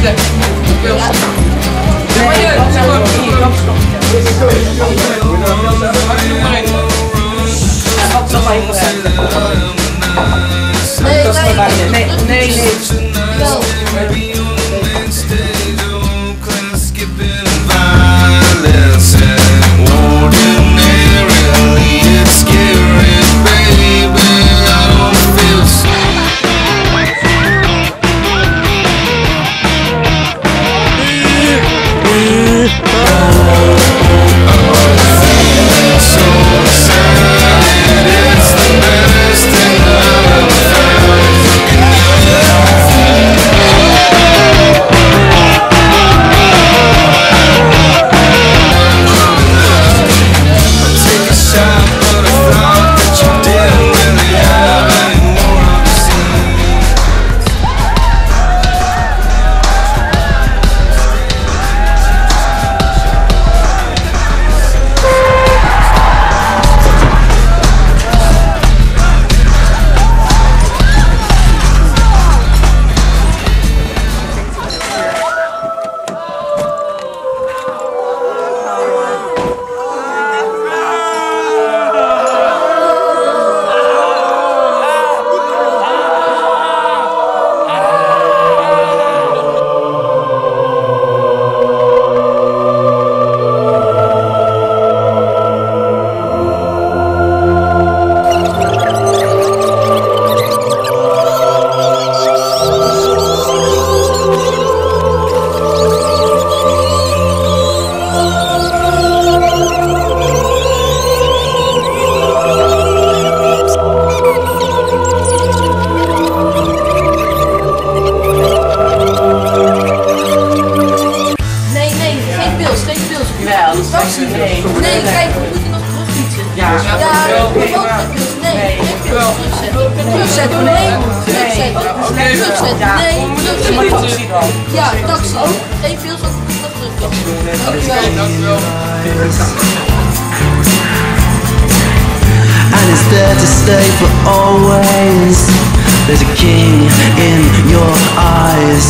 widzę. Dostosowanie. Najlepsze. Nee. Nee, kijk, we moeten nog terugfietsen. Ja, Ja, pils. Nee, Nee. Terugzetten. Terugzetten, nee. Terugzetten. Terugzetten, Ja, nee. Terugzetten. Ja, taxi. Geen pils, ook nog terugfietsen. Dankjewel. and it's there to stay for always. There's a king in your eyes,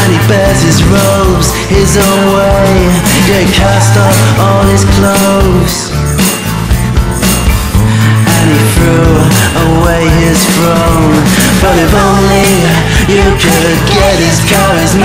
and he bears his robes his own way. He cast off all his clothes, and he threw away his throne. But if only you could get his car, his